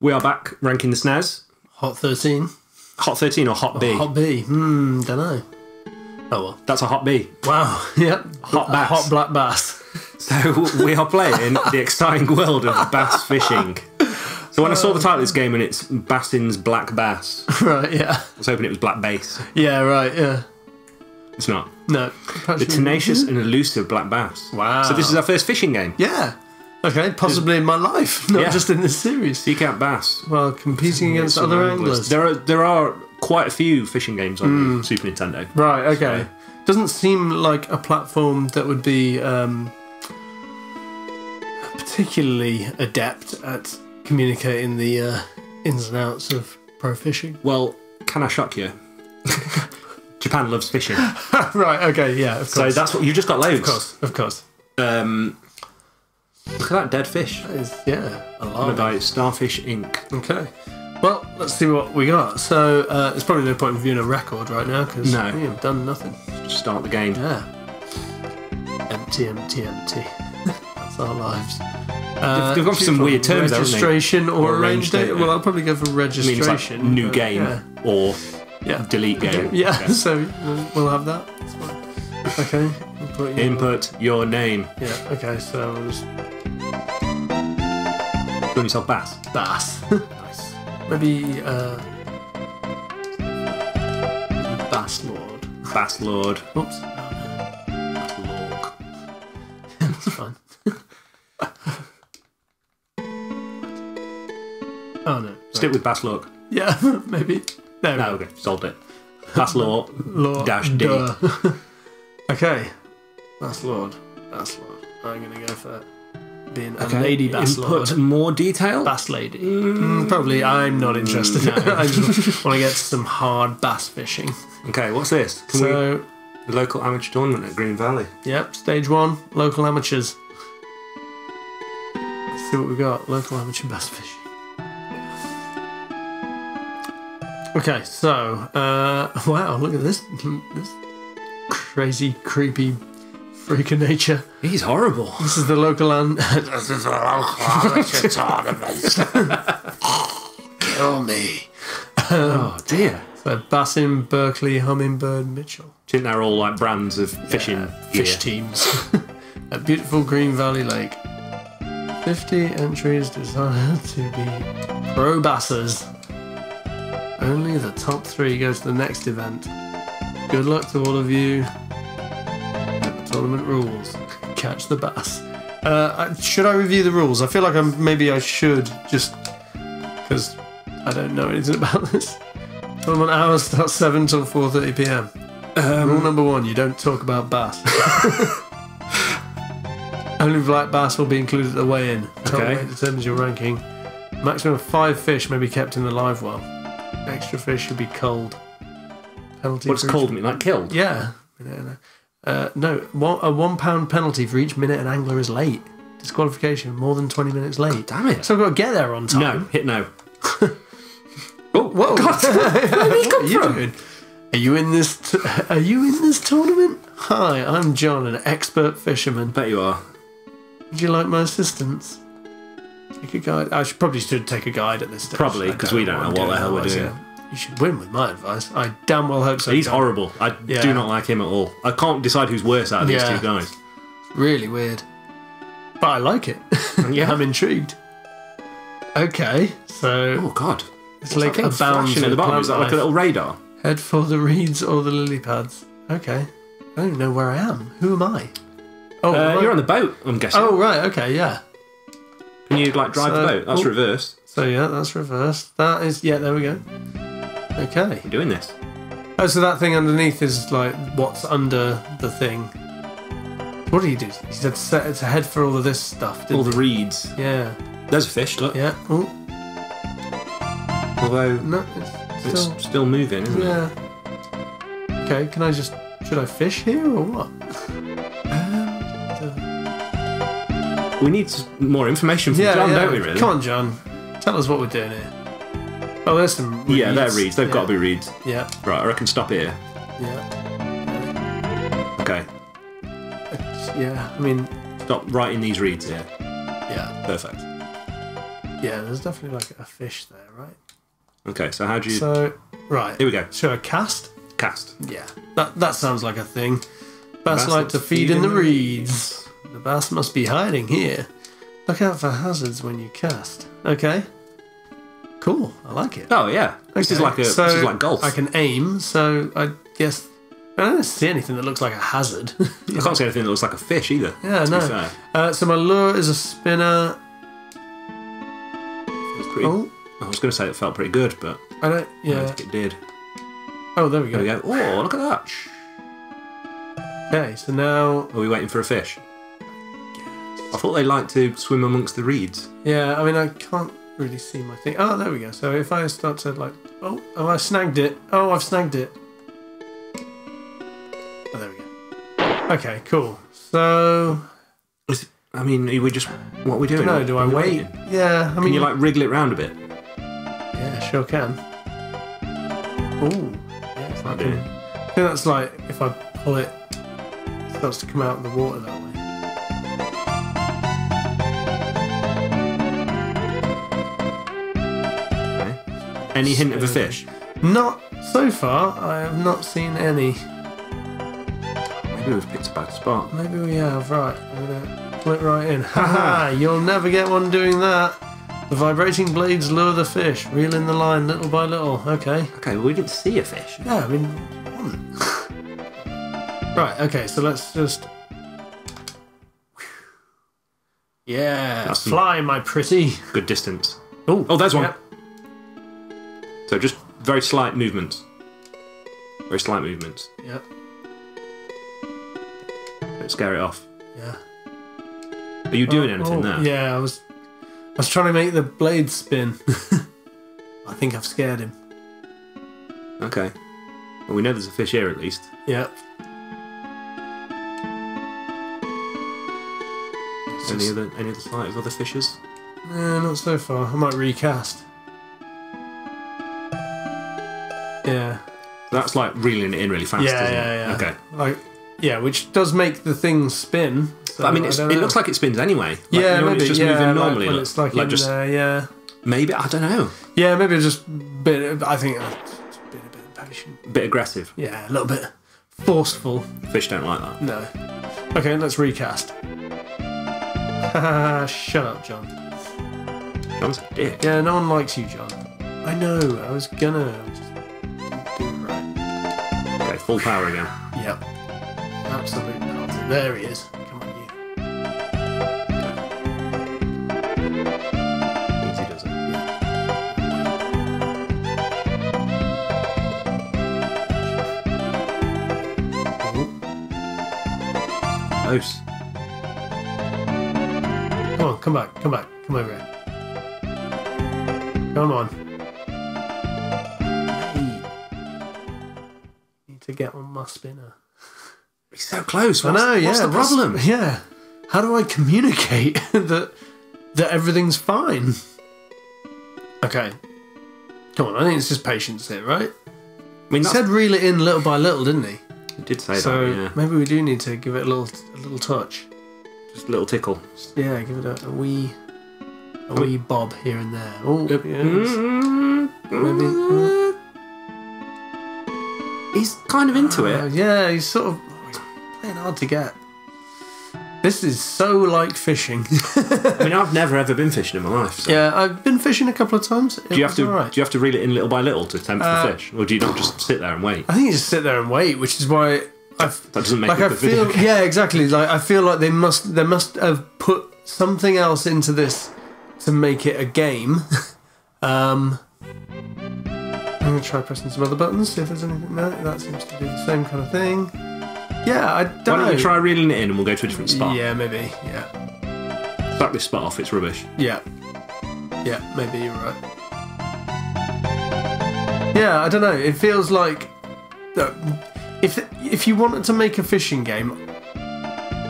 We are back ranking the SNES. Hot 13. Hot 13 or Hot B? Hot B. Hmm, don't know. Oh well. That's a Hot B. Wow. Yep. Hot bass. Hot black bass. So we are playing the exciting world of bass fishing. So when I saw the title of this game and it's Bassin's Black Bass, right, yeah. I was hoping it was Black Bass. Yeah, right, yeah. It's not. No. The tenacious and elusive black bass. Wow. So this is our first fishing game. Yeah. Okay, possibly in my life, not Yeah. just in this series. Out bass. Well, competing against other anglers. There are there are quite a few fishing games on the Super Nintendo. Right, okay. Doesn't seem like a platform that would be um, particularly adept at communicating the uh, ins and outs of pro fishing. Well, can I shock you? Japan loves fishing, right, okay, yeah, of so course. that's what you've just got loads. of course, of course. Um, look at that dead fish. That is, yeah, alarming. by Starfish Inc. Okay. Well, let's see what we got. So, uh, there's probably no point in viewing a record right now because No. we have done nothing. Start the game. Yeah. Empty, empty, empty. That's our lives. Uh, they've gone for some weird terms. Registration or, Or arrange date. Well. I'll probably go for I mean, it's registration. like new game Yeah. or yeah. delete game. Yeah, so we'll, we'll have that. That's fine. Okay. we'll put your- Input your name. Yeah, okay, so we'll just. Call yourself Bass. Bass. Nice. Maybe. Uh, Bass Lord. Bass Lord. Oops. Lord. That's fine. oh no. Stick with Bass Lord. Yeah, maybe. No, No, okay, solved it. Bass Lord. Lord. Dash D. Duh. okay. Bass Lord. Bass Lord. I'm gonna go for being a lady Bass Input Lord. more detail. Bass lady. Mm, probably. I'm not interested. I just want to get some hard bass fishing. Okay, what's this? Can So, we the local amateur tournament at Green Valley? yep, stage one, local amateurs. Let's see what we got. Local amateur bass fishing. Okay, so uh, wow, look at this, this crazy, creepy freak of nature. He's horrible. This is the local an- this is the local amateur tournament. Kill me. Oh dear. So Bassin, Berkley, Hummingbird, Mitchell. Do you think they're all like brands of fishing fish gear? teams at beautiful Green Valley Lake. 50 entries designed to be pro bassers. Only the top three go to the next event. Good luck to all of you. Tournament rules. Catch the bass. Uh, should I review the rules? I feel like I'm maybe I should just because I don't know anything about this. Tournament hours start 7 till 4:30 p.m. Rule number one: you don't talk about bass. Only black bass will be included at the weigh-in. Okay. weight determines your ranking. Maximum of five fish may be kept in the live well. Extra fish should be cold. Penalty. What's each- mean? Like killed? Yeah. Uh, no, one, a one pound penalty for each minute an angler is late. Disqualification more than twenty minutes late. Damn it. So I've got to get there on time. No, hit no. oh, Whoa! God, where did he come from? Doing? Are you in this? T- are you in this tournament? Hi, I'm John, an expert fisherman. Bet you are. Would you like my assistance? Take a guide. I should probably should take a guide at this stage. Probably, because we don't know I'm what the hell we're doing. yeah. You should win with my advice. I damn well hope so. He's horrible. I Yeah. do not like him at all. I can't decide who's worse out of these Yeah. two guys. Really weird. But I like it. Yeah. I'm intrigued. Okay, so Oh God. it's like a flashing at the bottom. Is that like a little radar? Head for the reeds or the lily pads. Okay. I don't even know where I am. Who am I? Oh, Uh, right. you're on the boat. I'm guessing. oh right. Okay, yeah. Can you like drive So- the boat? That's oh. reversed. So yeah, that's reversed. That is yeah. There we go. Okay. You're doing this. Oh, so that thing underneath is like what's under the thing. What do you do? He said set it's a head for all of this stuff. Didn't All the reeds. he? yeah. There's a fish. Look. Yeah. Oh Although no, it's it's still still moving, isn't it? yeah. Okay. Can I just should I fish here or what? We need more information from Yeah, John, yeah. don't we? Really? Come on, John. Tell us what we're doing here. Oh, there's some. Reeds. Yeah, they're reeds. They've yeah. got to be reeds. Yeah, Right. I reckon stop here. yeah, Okay. yeah. I mean, Stop writing these reeds here. yeah. Perfect. Yeah, there's definitely like a fish there, right? Okay, so how do you. So, right. Here we go. Should I cast? Cast. Yeah, that that sounds like a thing. Bass Bass like to feed in the reeds. The bass must be hiding here. Look out for hazards when you cast. Okay. Cool. I like it. Oh, yeah. This is like a. so this is like golf. I can aim, so I guess I don't see anything that looks like a hazard. I can't see anything that looks like a fish either. Yeah, no. Uh, so my lure is a spinner. Pretty, Oh, I was going to say it felt pretty good, but I don't. Yeah, I don't think it did. Oh, there we There go. we go. Oh, look at that. Okay, so now Are we waiting for a fish? I thought they liked to swim amongst the reeds. Yeah, I mean, I can't really see my thing. Oh, there we go. So if I start to like, oh, oh, I snagged it. Oh, I've snagged it. Oh, there we go. Okay, cool. So Is- I mean, are we just. What are we doing? no, do I wait? waiting? Yeah, I Can mean, you like wriggle it round a bit? yeah, sure can. Oh, yeah, I can. I think that's like if I pull it, it starts to come out of the water that Any hint of a fish? Not so far. I have not seen any. Maybe we've picked a bad spot. Maybe we have, right. I'm gonna pull it right in. Haha, you'll never get one doing that. The vibrating blades lure the fish, reel in the line little by little. Okay. Okay, well, we didn't see a fish. Yeah, I mean, right, okay, so let's just. Yeah, That's fly, my pretty. Good distance. Oh, Oh, there's one. Yep. So just very slight movements. Very slight movements. Yep. Don't scare it off. Yeah. Are you doing Oh, anything oh, there? Yeah, I was. I was trying to make the blade spin. I think I've scared him. Okay. Well, we know there's a fish here at least. Yep. Any other any other sight of other fishes? Eh, not so far. I might recast. Yeah. That's like reeling it in really fast. yeah, isn't yeah, it? yeah. Okay. Like, yeah, which does make the thing spin. So I mean, it's, don't it know. looks like it spins anyway. Like, yeah, you know, maybe it's just yeah, moving like normally. like- it's like, like just there, yeah, maybe I don't know, yeah, maybe just a bit. I think uh, a bit, a bit impatient. a bit aggressive. Yeah, a little bit forceful. Fish don't like that. No. Okay, let's recast. Shut up, John. John's a dick. Yeah, no one likes you, John. I know. I was gonna. I just full power again. Yep. Absolute penalty. There he is. Come on, you. Easy does it. Close. Come on, come back, come back, come over here. Come on. To get on my spinner. He's so close. I What's, know, yeah. What's the problem? yeah. How do I communicate that that everything's fine? Okay. Come on, I think it's just patience here, right? I mean, He said reel it in little by little, didn't he? he did say so that. Yeah, maybe we do need to give it a little a little touch. just a little tickle. Yeah, give it a, a wee a wee bob here and there. Oh, Yep. yes. Maybe. Mm. He's kind of into Uh, it. yeah, he's sort of playing hard to get. This is so like fishing. I mean, I've never ever been fishing in my life. So. yeah, I've been fishing a couple of times. It Do you have to? alright. Do you have to reel it in little by little to tempt Uh, the fish, or do you not just sit there and wait? I think you just sit there and wait, which is why I've That doesn't make like I a good video feel game. yeah exactly like I feel like they must they must have put something else into this to make it a game. um, I'm gonna try pressing some other buttons see if there's anything. No, that seems to do the same kind of thing. Yeah, I don't Why know. don't you try reeling it in and we'll go to a different spot? Yeah, maybe. Yeah, Back this spot off, it's rubbish. yeah, yeah. Maybe you're right. Yeah, I don't know. It feels like that if if you wanted to make a fishing game,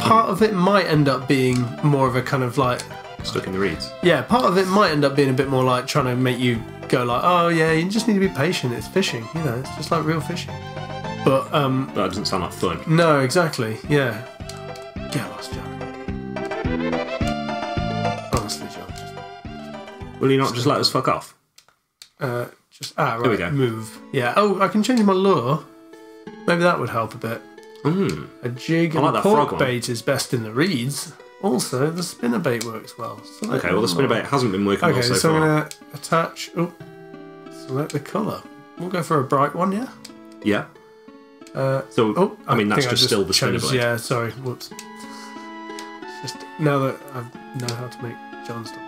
part of it might end up being more of a kind of like Stuck in the reeds. yeah, part of it might end up being a bit more like trying to make you go like, oh yeah, you just need to be patient. It's fishing, you know. It's just like real fishing. But um, that doesn't sound like fun. no, exactly. Yeah. Get lost, John. Honestly, John. Just Will you not just let us fuck off? Uh, just ah right. we go. Move. Yeah. Oh, I can change my lure. Maybe that would help a bit. Hmm. A jig I like and that pork one. bait is best in the reeds. Also, the spinner bait works well. Okay, well, the spinnerbait hasn't been working Okay, well so, so, I'm gonna attach. Oh, select the color. We'll go for a bright one, yeah. Yeah. Uh, So, oh, I mean, that's think I just still the spinnerbait. Yeah, sorry. Whoops. Just now that I know how to make John stop.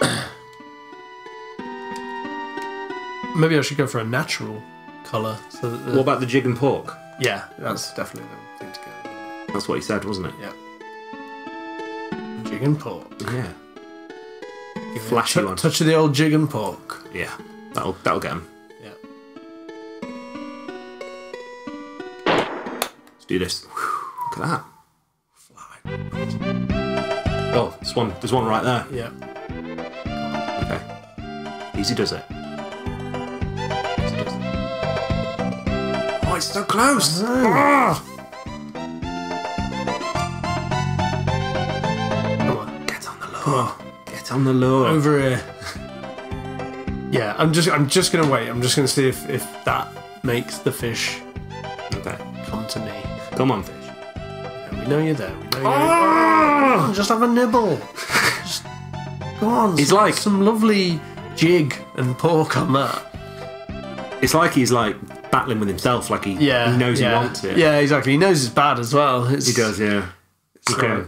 Maybe I should go for a natural color. So What about the jig and pork? yeah, that's definitely the thing to go. That's what he said, wasn't it? Yeah. Jig and pork. Yeah. Give Flashy one. Touch of the old jig and pork. Yeah. That'll that'll get him. Yeah. Let's do this. Look at that. Oh, there's one. There's one right there. Yeah. Okay. Easy does it. Easy does it. Oh, it's so close. Oh, ah! Get on the lure. Over here. Yeah, I'm just I'm just gonna wait. I'm just gonna see if, if that makes the fish Okay. come to me. Come on, fish. Yeah, we know you're there. We know you're Ah! Come on, just have a nibble. Just, go on. He's like- some lovely jig and pork on that. It's like he's like battling with himself. Like he, Yeah, he knows yeah. he wants it. Yeah, exactly. He knows it's bad as well. It's, He does. Yeah. Okay. like-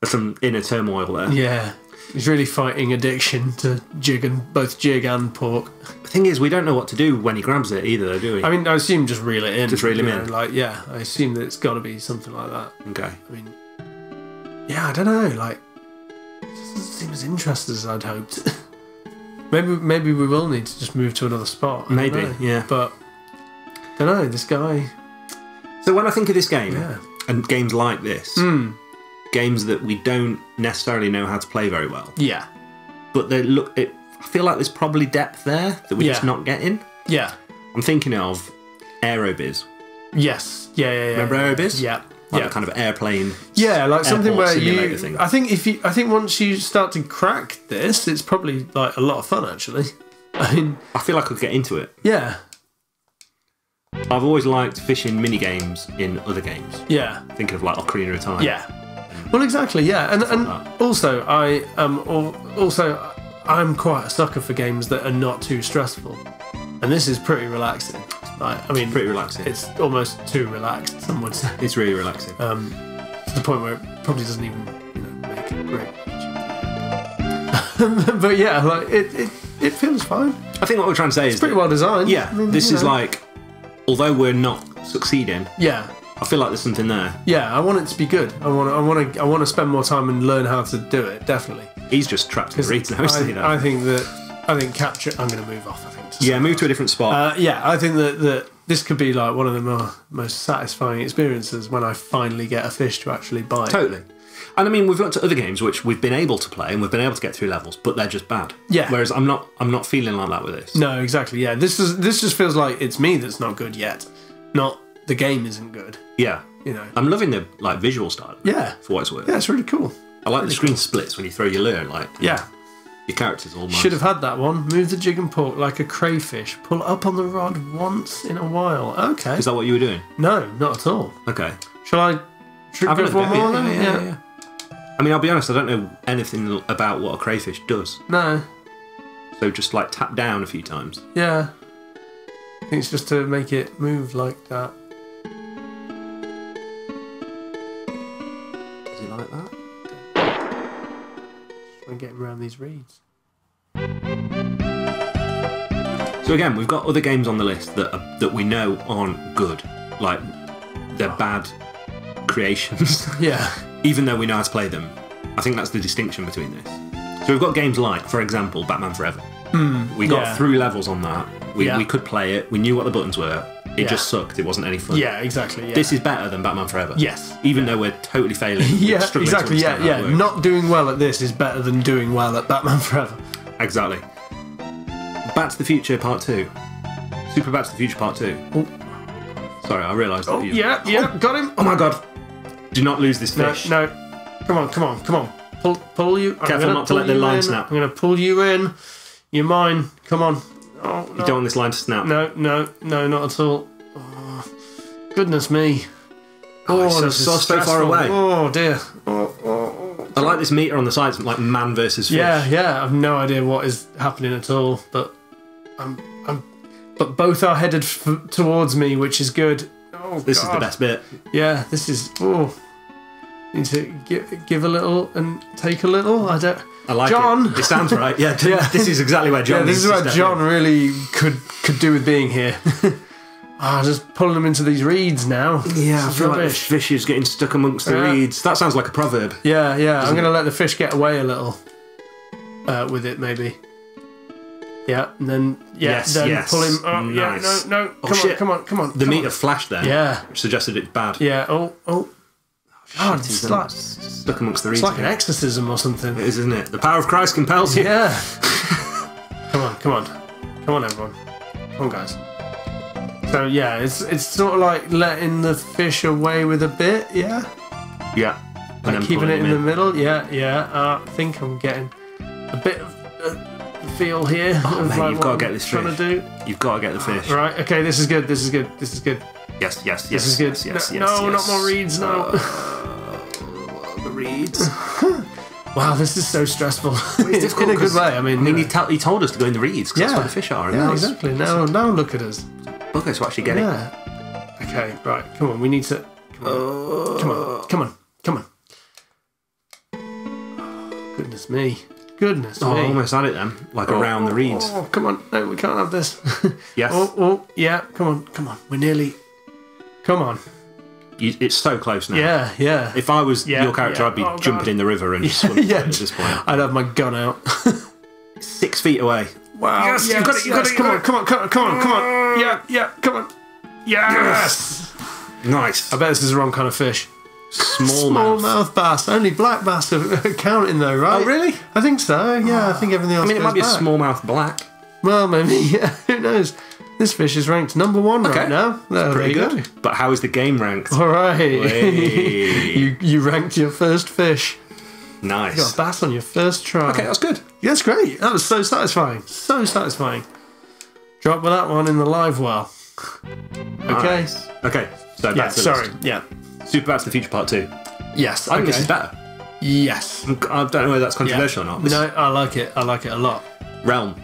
There's some inner turmoil there. Yeah, he's really fighting addiction to jig and both jig and pork. The thing is, we don't know what to do when he grabs it either, though, do we? I mean, I assume just reel it in. Just reel him you in. Like, yeah, I assume that it's got to be something like that. okay. I mean, yeah, I don't know. Like, it doesn't seem as interested as I'd hoped. maybe, maybe we will need to just move to another spot. I Maybe, yeah. But I don't know. This guy, So when I think of this game yeah. and games like this, Hmm. Games that we don't necessarily know how to play very well, Yeah. but they look. It, I feel like there's probably depth there that we're just not getting. Yeah. I'm thinking of Aerobiz. Yes. Yeah. Yeah. yeah Remember yeah. Aerobiz? Yeah. Like yeah. kind of airplane. Yeah, like something where you. thing. I think if you, I think once you start to crack this, it's probably like a lot of fun actually. I mean, I feel like I could get into it. yeah, I've always liked fishing mini games in other games. yeah, Thinking of like Ocarina of Time. yeah. Well, exactly, yeah, and and like also I um also I'm quite a sucker for games that are not too stressful, and this is pretty relaxing. Like, I mean, Pretty relaxing. it's almost too relaxed. Some would say, It's really relaxing. um, to the point where it probably doesn't even you know make it great. but yeah, like it, it, it feels fine. I think what we're trying to say is pretty that, well designed. yeah, I mean, this is know. like, although we're not succeeding, yeah, I feel like there's something there. yeah. I want it to be good. I want, to, I want to, I want to spend more time and learn how to do it. Definitely. He's just trapped in the reeds now, isn't he? I. I think that, I think capture. I'm going to move off. I think. yeah, move to a different spot. Uh, yeah, I think that, that this could be like one of the more, most satisfying experiences when I finally get a fish to actually bite. totally. And I mean, we've looked at other games which we've been able to play and we've been able to get through levels, but they're just bad. Yeah. Whereas I'm not, I'm not feeling like that with this. No, exactly. Yeah, this is this just feels like it's me that's not good yet, not the game isn't good. Yeah. You know. I'm loving the like visual style. Yeah. For what it's worth. Yeah, it's really cool. I like the screen splits when you throw your lure. Like Yeah. your characters all. Should have had that one. Move the jig and pork like a crayfish. Pull up on the rod once in a while. Okay. Is that what you were doing? No, not at all. Okay. Shall I tr- Have one more? Yeah, then? yeah, yeah, yeah. I mean, I'll be honest. I don't know anything about what a crayfish does. No. So just like tap down a few times. Yeah. I think it's just to make it move like that. Does like that? Try and get around these reeds. So again, we've got other games on the list that are, that we know aren't good. Like they're bad creations, Yeah. even though we know how to play them. I think that's the distinction between this. So we've got games like, for example, Batman Forever. Hmm. we got yeah. through levels on that. We, Yeah. we could play it. We knew what the buttons were. It Yeah. just sucked. It wasn't any fun. Yeah, exactly. Yeah. This is better than Batman Forever. Yes. Even though we're totally failing. Yeah, exactly. Yeah, yeah. it works. Not doing well at this is better than doing well at Batman Forever. Exactly. Back to the Future Part 2. Super Back to the Future Part 2. Oh. Sorry, I realised that Oh, yeah, yeah. Oh. Got him. Oh my god. Do not lose this No, fish. no. Come on, come on, come on. pull pull you. Careful not to let the line in. snap. I'm gonna pull you in. You're mine. Come on. Oh no. You don't want this line to snap. No, no, no, not at all. Oh, goodness me. Oh, it's so- this is so- so far away. Oh dear. Oh, oh, oh. I like this meter on the sides, like man versus fish. Yeah, yeah. I've no idea what is happening at all, but I'm, I'm, but both are headed f- towards me, which is good. Oh, This is the best bit. Yeah, this is. Oh, need to give give a little and take a little. I don't. I like John! it. It sounds right. Yeah, Yeah. this is exactly where John yeah, this is to what John in. really could could do with being here. Ah, just pulling them into these reeds now. Yeah, I feel like the fish is getting stuck amongst the Yeah. reeds. That sounds like a proverb. Yeah, yeah. I'm gonna let the fish get away a little uh, with it, maybe. Yeah, and then yeah, Yes, then yes. pull him. Oh, Nice. yeah, no, no. Oh, Come on, shit. come on, come on. The come meter on. flashed there, Yeah, which suggested it's bad. yeah. Oh, oh. God, it's he's like, stuck amongst the reeds. it's like an exorcism or something. It is, isn't it? The power of Christ compels you. Yeah. come on, come on, come on, everyone. Come on, guys. So yeah, it's it's sort of like letting the fish away with a bit. Yeah. Yeah. And Like keeping it in him the middle. Yeah, yeah. Uh, I think I'm getting a bit of feel here. Oh, mate, like you've gotta get this trying fish. to do. You've got to get the fish. Right. Okay. This is good. This is good. This is good. Yes, yes, yes. This is good. Yes, yes, no, yes, no, yes. not more reeds. No. Uh, the reeds. wow, this is so stressful. It's difficult in a good way. I mean, I mean, you he, he told us to go in the reeds because that's where the fish are. Yeah, exactly. Now, now look at us. buggers to actually get it. Yeah. Okay. Right. Come on. We need to. Come on. Come on. Come on. Come on. Uh. Goodness me. Goodness Oh, I me. almost had it then, like oh. around the reeds. Oh, come on. No, we can't have this. Yes, Oh, oh, yeah. Come on, come on. We're nearly. Come on. You- it's so close now. Yeah, yeah. If I was Yeah, your character, yeah. I'd be Oh, jumping God. in the river and swimming yeah. at this point. I'd have my gun out. Six feet away. Wow. Yes, you got it, you got it, Come got on, it. come on, come on, come on, come on. Uh, yeah, yeah, come on. Yes. Nice. I bet this is the wrong kind of fish. Small, mouth. Smallmouth bass. Only black bass are counting though, right? Oh, really? I think so. Yeah, I think everything else. I mean, it might be a smallmouth black. Well, maybe. Yeah. Who knows? This fish is ranked number one Okay. right now. There, Pretty you good. But how is the game ranked? All right. You you ranked your first fish. Nice. You got a bass on your first try. Okay, that's good. That's great. That was so satisfying. So satisfying. Drop with that one in the live well. Okay. Nice. Okay, so Yeah, back to the sorry. list. Yeah. Super Back to the Future Part 2. Yes. I think this is better. Yes. I'm- don't know whether that's Yeah. controversial or not. This No, I like it. I like it a lot. Realm.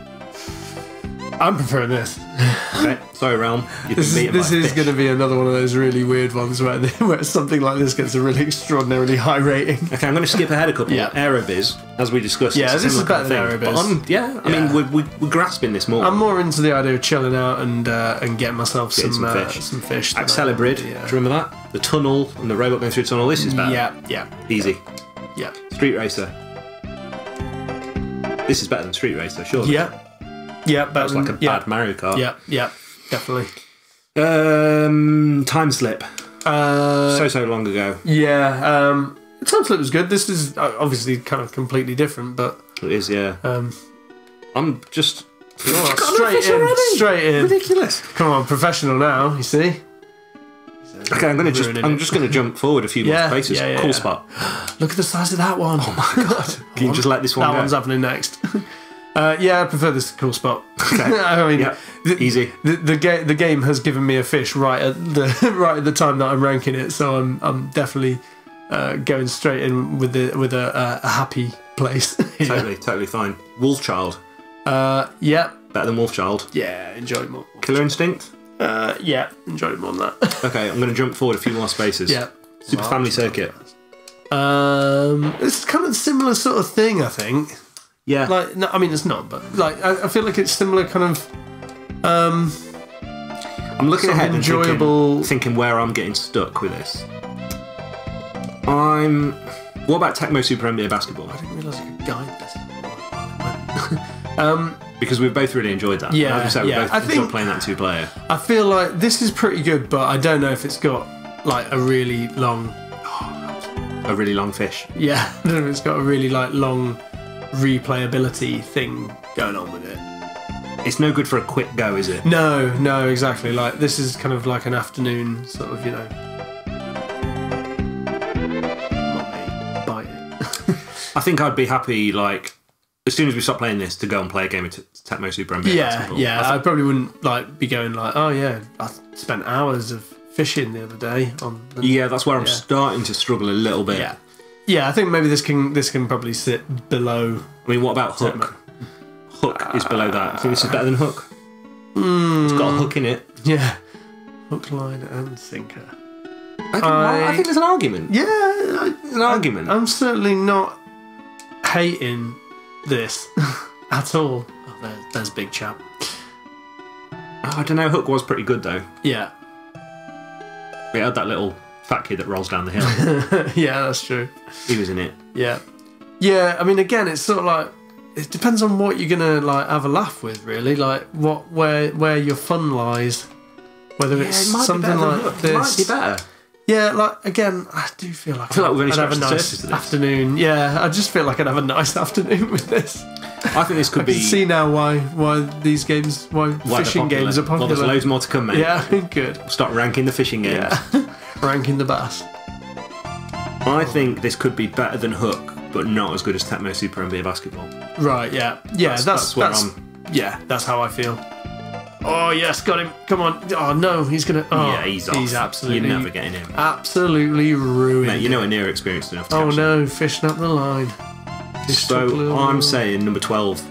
I'm preferring this. Okay, sorry, Realm. This is, this is going to be another one of those really weird ones where, where something like this gets a really extraordinarily high rating. Okay, I'm going to skip ahead a couple. Yeah. Aerobiz, as we discussed. Yeah, this is kind better of than Aerobiz. Yeah, I Yeah. mean, we're, we're, we're grasping this more. I'm more into the idea of chilling out and uh, and getting myself some some uh, fish. some fish. Accele Brid, Yeah. do you remember that? The tunnel and the robot going through the tunnel. This is better. Yeah, yeah, Easy. yeah, Street Racer. This is better than Street Racer, surely. yeah, yeah. that was like a yeah, bad Mario Kart. yeah, yeah, definitely. Um, Time Slip. Uh, so, so long ago. yeah, um, Time Slip was good. This is uh, obviously kind of completely different, but It is, yeah. um, I'm just. oh, straight in, already? straight in. Ridiculous. Come on, professional now. You see? Okay, I'm gonna just I'm it. just gonna jump forward a few Yeah, more spaces. yeah, yeah, cool spot. Look at the size of that one. Oh my god! Can you just let this one that go? one's happening next. Uh, yeah, I prefer this cool spot. I mean, Yeah, the, easy. The, the, ga- the game has given me a fish right at the right at the time that I'm ranking it, so I'm I'm definitely uh, going straight in with the with a, a, a happy place. Totally, totally fine. Wolfchild. Uh, yeah, Better than Wolfchild. yeah, enjoyed more. Killer Instinct. Uh, yeah, enjoyed more than that. Okay, I'm gonna jump forward a few more spaces. yeah. Super Family Circuit. Um, it's kind of similar sort of thing, I think. Yeah. Like, no, I mean, it's not, but like, I, I feel like it's similar kind of. Um, I'm looking ahead and enjoyable- thinking, thinking where I'm getting stuck with this. I'm. What about Tecmo Super NBA Basketball? I didn't realise I could guide this. um, Because we've both really enjoyed that. Yeah, we said, we yeah. both I think- playing that two player. I feel like this is pretty good, but I don't know if it's got like a really long. A really long fish. Yeah, I don't know if it's got a really like long replayability thing going on with it. It's no good for a quick go, is it? No, no, exactly. Like this is kind of like an afternoon sort of, you know. Bite it. I think I'd be happy, like, as soon as we stop playing this, to go and play a game of T- Tecmo Super NBA. Yeah, yeah. I I probably wouldn't like be going like, oh yeah, I spent hours of fishing the other day on. The, Yeah, that's where I'm Yeah. starting to struggle a little bit. yeah, yeah. I think maybe this can this can probably sit below. I mean, what about Hook? Hook is below that. I think this is better than Hook. Mm, It's got a hook in it. Yeah, hook, line, and sinker. I, don't I- I think there's an argument. Yeah, I, There's an argument. I'm certainly not hating this at all. Oh, there, there's big chap. Oh, I don't know. Hook was pretty good though. Yeah, We had that little fat kid that rolls down the hill. yeah, that's true. he was in it. Yeah, yeah. I mean, again, it's sort of like it depends on what you're gonna like have a laugh with, really. Like what where where your fun lies. Whether it's something like this. It might be better. Yeah, like again, I do feel like I feel like we're I'd have a nice surface of this. afternoon. Yeah, I just feel like I'd have a nice afternoon with this. I think this could I be can see now why why these games why, why fishing games are Well, popular. there's loads more to come, mate. yeah, good. Start ranking the fishing games. Yeah, ranking the bass. I think this could be better than Hook, but not as good as Tecmo Super NBA Basketball. Right. Yeah. Yeah. That's- That's that's where that's, I'm- yeah. That's how I feel. Oh yes, got him. Come on. Oh no, he's gonna. Oh, yeah, he's off. He's absolutely You're never getting him. absolutely ruined. Mate, you know near experienced enough to Oh no, fishing up the line. Fish So I'm saying number 12.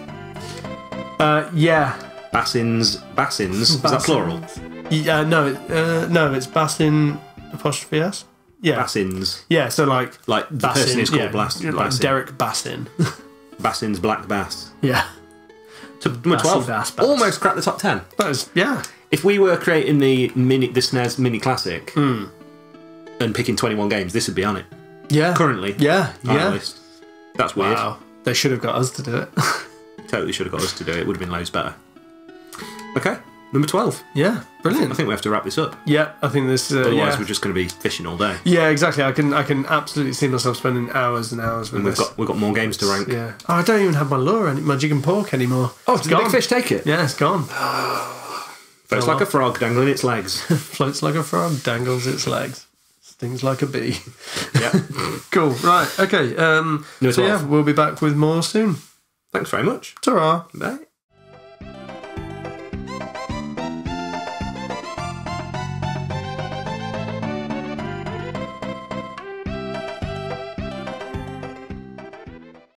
Uh, yeah. Bassins. Bassins. Is that plural? Yeah. No. Uh, no. It's Bassin apostrophe s. Yeah. Bassins. Yeah. So like Like the Bassin. person is called yeah, Blast, like Bassin. Derek Bassin. Bassin's Black Bass. yeah. So number Bassy 12. Bass Bass. Almost cracked the top 10. That is yeah. If we were creating the mini, the SNES Mini Classic Hmm. and picking 21 games, this would be on it. Yeah. Currently. Yeah. on our Yeah. list. That's weird. Wow. They should have got us to do it. Totally should have got us to do it. It would have been loads better. Okay, number 12. yeah. Brilliant. I think we have to wrap this up. Yeah. I think this. Uh, Otherwise, yeah. we're just going to be fishing all day. Yeah, exactly. I can I can absolutely see myself spending hours and hours with And we've this. got we've got more games to rank. yeah. Oh, I don't even have my lure, any, my jig and pork anymore. Oh, it's did the big fish take it? Yeah, it's gone. Floats Oh, like a frog dangling its legs. Floats like a frog, dangles its legs, stings like a bee. yeah. Cool. Right. Okay. Um, so yeah, 12. we'll be back with more soon. Thanks very much. Ta-ra. Bye.